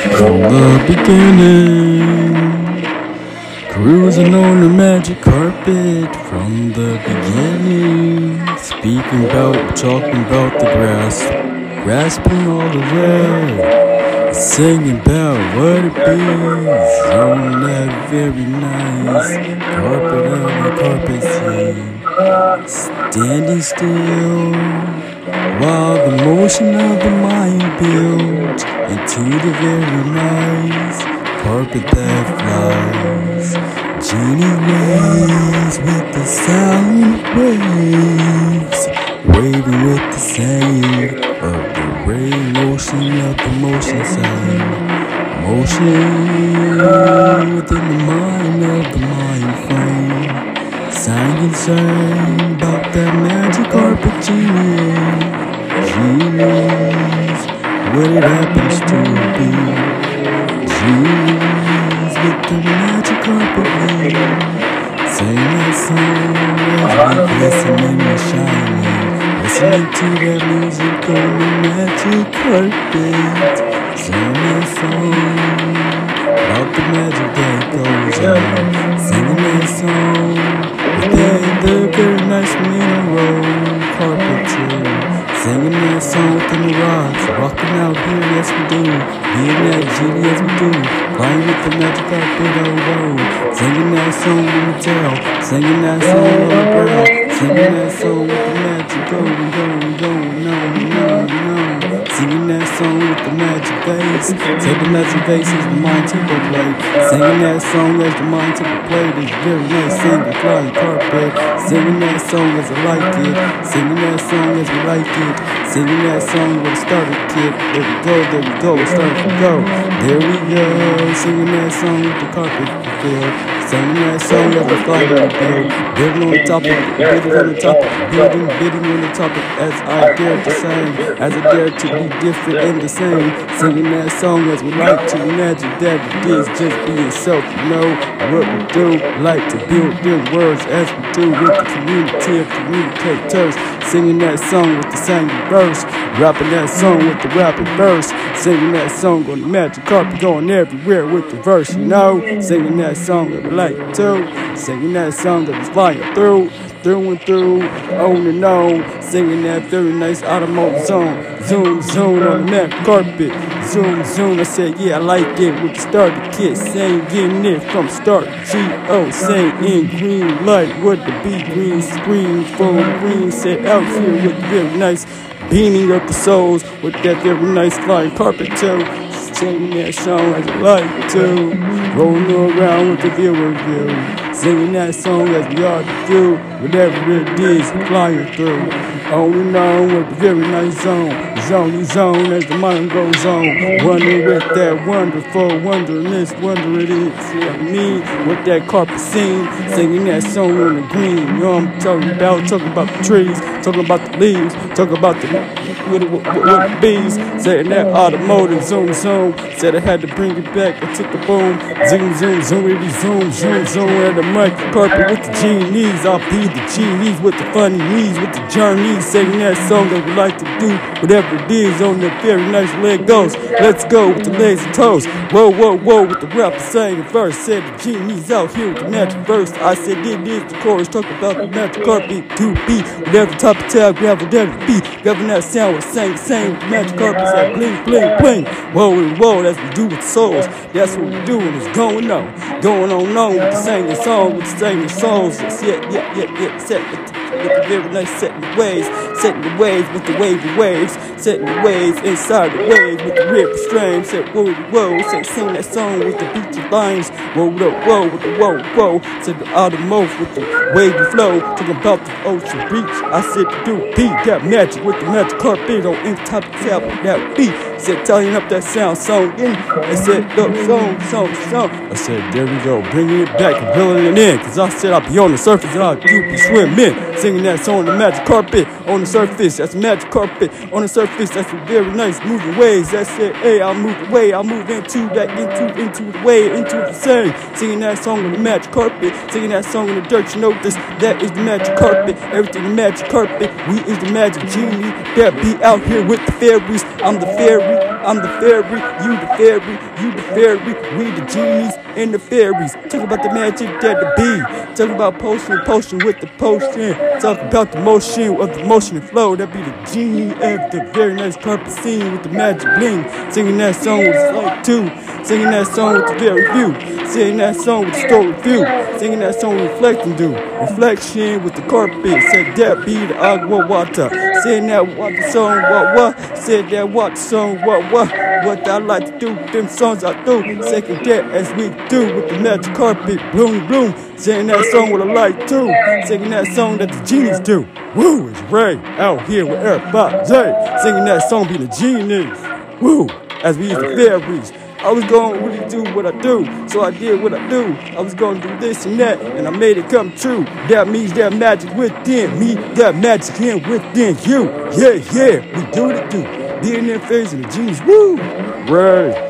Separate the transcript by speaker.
Speaker 1: From the beginning, cruising on the magic carpet. From the beginning, speaking about, talking about the grass, grasping all the way, singing about what it is on that very nice carpet on the carpet scene, standing still. While the motion of the mind builds into the very nice carpet that flies. Genie waves with the sound waves, waving with the sound of the ray motion of the motion sign. Motion within the mind of the mind frame. Singing, sing about that magic carpet genie it happens to be. Genies with the magic carpet rain. Sing that song as we glistening and shining. Listening to that music on the magic carpet. Sing that song about the magic that goes on. Yes we do. Being that genie, yes we do. Playing with the magic on the road. Singing that song in the tail, singing that song on the girl. Singing that song with the magic going, going, going, no, no, no. Singing that song with the magic bass. Take the magic bass as the mind tempo play. Singing that song as the mind tempo play. This very nice singing flying carpet. Singing that song as I like it. Singing that song as we like it. Singing that song with a starter kit. There we go, there we go, starting to go. There we go. Singing that song with the carpet filled. Singing that song as the build. Building on the topic, building on the topic, building, building on the topic as I dare to sing. As I dare to be different and the same. Singing that song as we like to imagine that it is just being self. Know what we do, like to build them words as we do with the community of communicators. Singing that song with the singing verse. Rapping that song with the rapping verse. Singing that song on the magic carpet, going everywhere with the verse, you know. Singing that song like to. Singing that song that was flying through, through and through, on and on. Singing that very nice automotive zone. Zoom, zoom on the magic carpet. Zoom, zoom. I said, yeah, I like it with the starter kit. Saying getting it from start. G-O, saying in green light with the B green screen. Full green set out here with the very nice beaming of the souls with that very nice flying carpet too. Singing that song as I like to. Rolling around with the viewer view. Singing that song as we ought to do. Whatever it is, flying through. On and on with the very nice zone. Zone zone as the mind goes on. Wondering with that wonderful, wonderness, wonder it is. Yeah, me with that carpet scene. Singing that song on the green. You know what I'm talking about? Talking about the trees, talking about the leaves, talking about the with, with, with the bees. Saying that automotive zoom zoom. Said I had to bring it back. I took the boom. Zoom zoom zoom zoom zoom zoom at the mic carpet with the genies. I'll be the genies with the funny knees, with the journeys. Singing that song that we like to do. Whatever it is on the very nice leg goes. Let's go with the legs and toes. Whoa, whoa, whoa, with the rapper saying verse. Said the genies out here with the magic verse. I said it is the chorus. Talk about the magic carpet to be. Whatever top of tab, grab whatever beat. Grabbing that sound with same, same with the magic carpet. Said bling, bling, bling. Whoa and whoa, that's what we do with souls. That's what we doing is going on. Going on on with the singing song, with the singing songs. Yeah, yeah, yeah, yeah. Set the, with the very nice setting the waves. Setting the waves with the wavy waves. Setting the waves inside the waves with the river stream. Said whoa, whoa. Say sing that song with the beachy lines. Whoa, whoa, whoa, with the whoa, whoa. Said the automotive with the wavy flow. Talking about the ocean beach. I said do beat that magic with the magic carpet on in top tab that beat. Said tying up that sound song in. I said look, song, song, song. I said there we go, bringing it back and reeling it in. Cause I said I'll be on the surface and I'll do be swimming. Singing that song on the magic carpet on the surface. That's magic carpet on the surface. That's a very nice moving waves. That's it. Hey, I'll move away. I'll move into that, into into the way into the Singing that song on the magic carpet. Singing that song on the dirt. You know this. That is the magic carpet. Everything the magic carpet. We is the magic genie that be out here with the fairies. I'm the fairy. I'm the fairy, you the fairy, you the fairy, we the genies and the fairies. Talk about the magic that the be. Talk about potion, potion with the potion. Talk about the motion of the motion and flow. That be the genie of the very nice carpet scene with the magic bling. Singing that song with like two. Singing that song with the very few. Singing that song with the story view. Singing that song reflecting do. Reflection with the carpet. Said that be the agua water. Saying that water song what what. Said that water song what what. What I like to do, them songs I do. Second that as we do with the magic carpet. Bloom bloom. Singing that song with a light too. Singing that song that the genies do. Woo, it's Ray out here with everybody. Singing that song be the genies. Woo, as we use the fairies. I was to really do what I do, so I did what I do. I was to do this and that, and I made it come true. That means that magic within me, that magic in within you. Yeah, yeah, we do what it do. In phase and the genius, woo! Right.